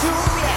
to me.